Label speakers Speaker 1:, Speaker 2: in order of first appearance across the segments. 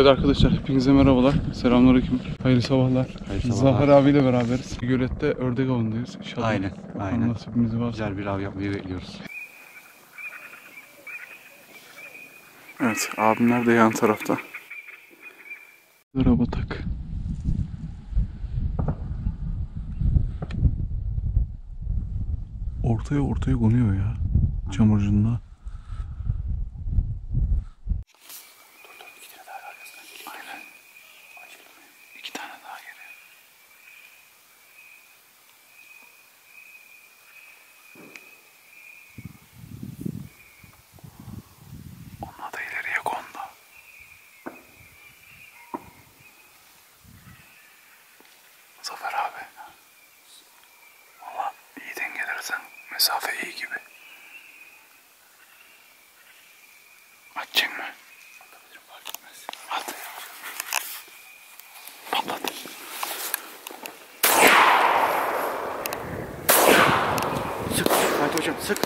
Speaker 1: Evet arkadaşlar hepinize merhabalar. Selamünaleyküm. Hayırlı sabahlar.
Speaker 2: Hayırlı sabahlar.
Speaker 1: Zafer abiyle beraberiz. Gölette ördek avındayız. İnşallah.
Speaker 2: Aynen, aynen.
Speaker 1: Nasibimiz var.
Speaker 2: Güzel bir av yapmayı bekliyoruz.
Speaker 1: Evet abimler de yan tarafta. Merhaba tak. Ortaya ortaya konuyor ya. Çamurcunda. Aynen. İki tane daha geliyor. Onlar da ileriye kondu. Zafer abi. Valla iyi dengelersen mesafe iyi gibi. Açayım mı? Atabilirim fark etmez. At. Patlat.
Speaker 2: Sık, Fatih hocam sık.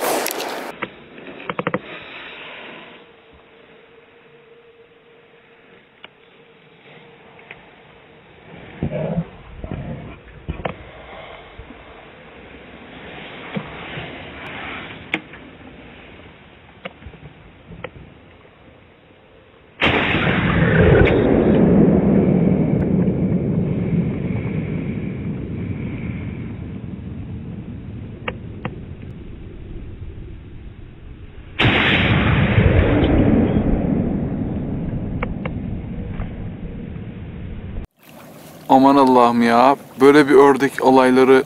Speaker 1: Aman Allah'ım ya. Böyle bir ördek alayları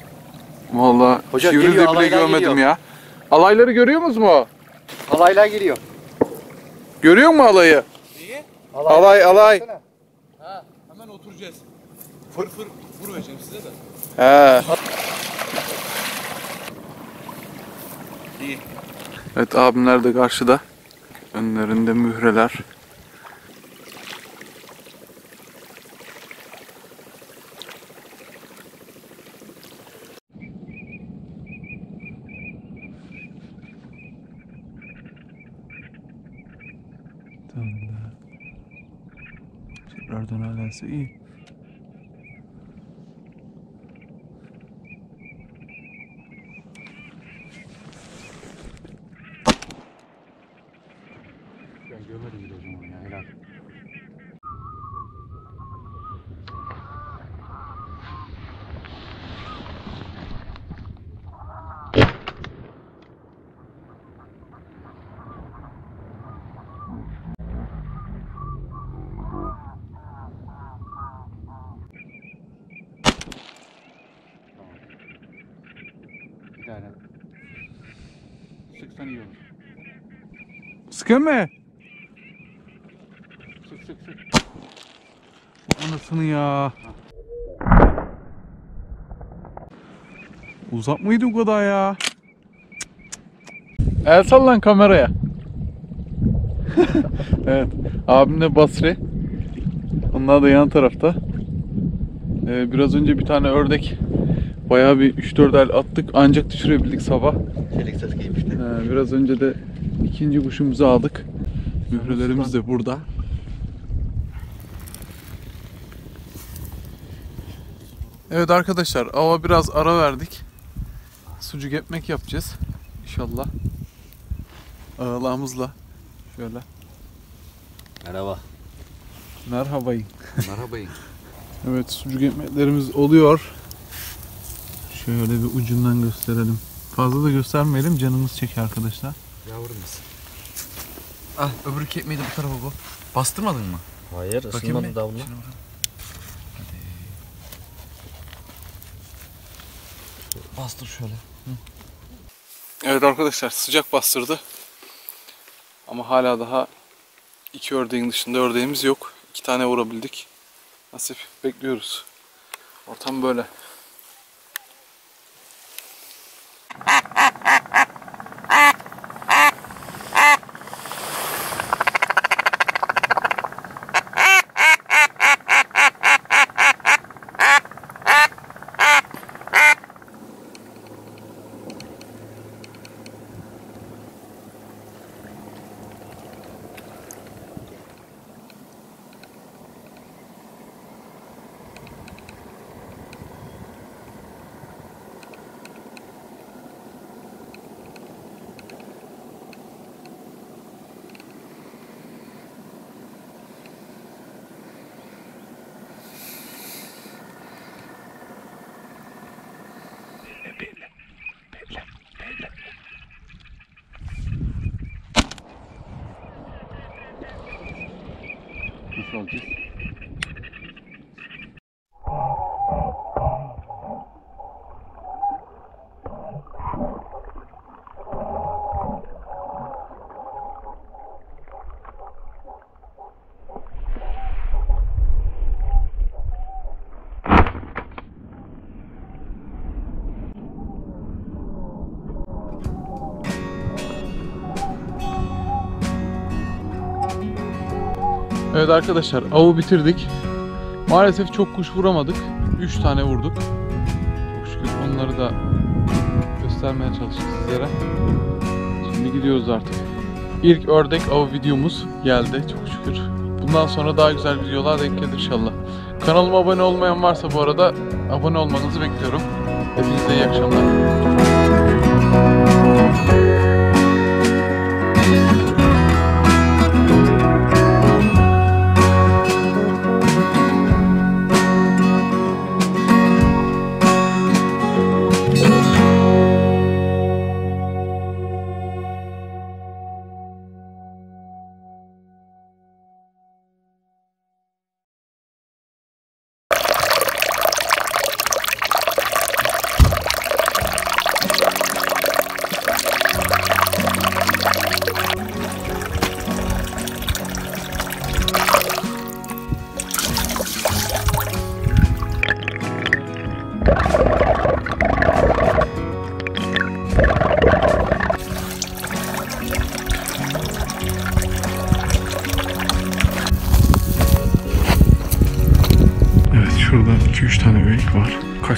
Speaker 1: valla çevrede
Speaker 2: geliyor,
Speaker 1: bile
Speaker 2: alaylar
Speaker 1: görmedim
Speaker 2: geliyor.
Speaker 1: ya. Alayları görüyor musunuz mu?
Speaker 2: Alaylar geliyor.
Speaker 1: Görüyor musun alayı? Alay alay.
Speaker 3: Ha, hemen oturacağız. Fır fır vurmayacağım size de.
Speaker 1: He.
Speaker 3: İyi.
Speaker 1: Evet abimler de karşıda. Önlerinde mühreler. Tamam. Tekrar dönerlerse iyi.
Speaker 2: Ben görmedim bile hocam onu ya helal. Tane. Sıksan iyi olur.
Speaker 1: Sıkın mı?
Speaker 2: Sık sık sık.
Speaker 1: Anasını ya. Uzak mıydı o kadar ya? El sallan kameraya. evet. Abim de Basri. Onlar da yan tarafta. Ee, biraz önce bir tane ördek bayağı bir 3-4 el attık ancak düşürebildik sabah.
Speaker 2: Çelik ses giymişti.
Speaker 1: Ee, biraz önce de ikinci kuşumuzu aldık. Mührelerimiz de burada. Evet arkadaşlar ava biraz ara verdik. Sucuk ekmek yapacağız. İnşallah. Ağılağımızla. Şöyle.
Speaker 2: Merhaba.
Speaker 1: Merhabayın.
Speaker 2: Merhabayın.
Speaker 1: Evet sucuk ekmeklerimiz oluyor. Şöyle bir ucundan gösterelim. Fazla da göstermeyelim canımız çeker arkadaşlar.
Speaker 2: Yavrumuz.
Speaker 3: Ah öbür de bu tarafa koy. Bastırmadın mı?
Speaker 4: Hayır
Speaker 3: Bakayım
Speaker 4: ısınmadı daha.
Speaker 3: Hadi. Bastır şöyle.
Speaker 1: Evet arkadaşlar sıcak bastırdı. Ama hala daha iki ördeğin dışında ördeğimiz yok. İki tane vurabildik. Nasip bekliyoruz. Ortam böyle.
Speaker 2: Atlantis.
Speaker 1: Evet arkadaşlar avı bitirdik. Maalesef çok kuş vuramadık. 3 tane vurduk. Çok şükür onları da göstermeye çalıştık sizlere. Şimdi gidiyoruz artık. İlk ördek avı videomuz geldi çok şükür. Bundan sonra daha güzel videolar denk gelir inşallah. Kanalıma abone olmayan varsa bu arada abone olmanızı bekliyorum. Hepinize iyi akşamlar.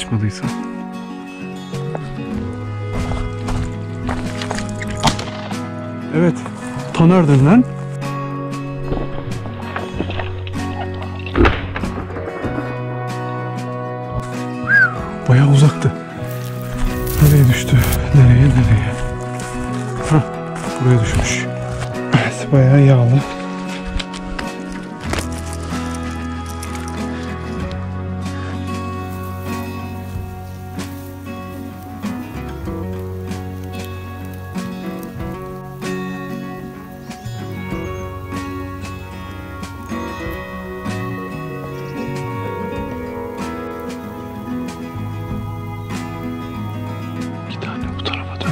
Speaker 1: Var. Kaçmadıysa. Evet. Taner denilen Bayağı.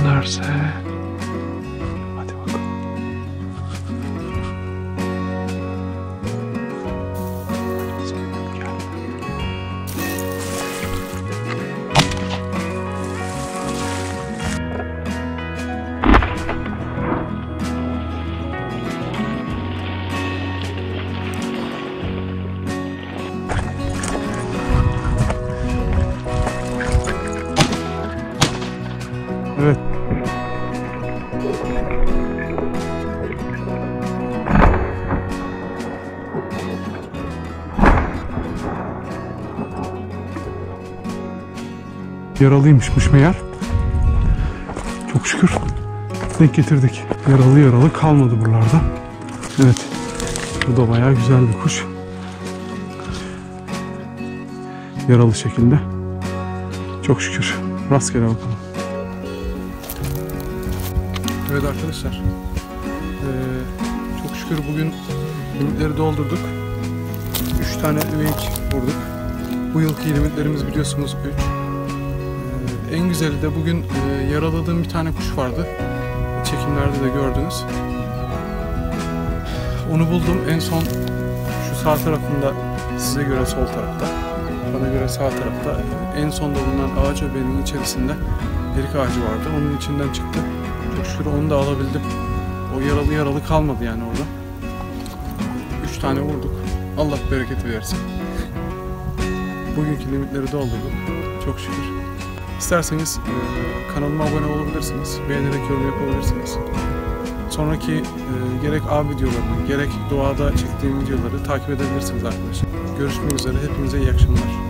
Speaker 1: Tarafa dönerse... Yaralıymışmış meğer. Çok şükür denk getirdik. Yaralı yaralı kalmadı buralarda. Evet. Bu da bayağı güzel bir kuş. Yaralı şekilde. Çok şükür. Rastgele bakalım. Evet arkadaşlar. Ee, çok şükür bugün limitleri doldurduk. 3 tane üveyik vurduk. Bu yılki limitlerimiz biliyorsunuz 3. En güzeli de bugün e, yaraladığım bir tane kuş vardı. Çekimlerde de gördünüz. Onu buldum en son şu sağ tarafında size göre sol tarafta. Bana göre sağ tarafta. En sonda bulunan ağaç öbeğinin içerisinde erik ağacı vardı. Onun içinden çıktı. Çok şükür onu da alabildim. O yaralı yaralı kalmadı yani orada. Üç tane vurduk. Allah bereket versin. Bugünkü limitleri doldurduk. Çok şükür. İsterseniz e, kanalıma abone olabilirsiniz. Beğenerek yorum yapabilirsiniz. Sonraki e, gerek av videolarını gerek doğada çektiğim videoları takip edebilirsiniz arkadaşlar. Görüşmek üzere. Hepinize iyi akşamlar.